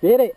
Did it.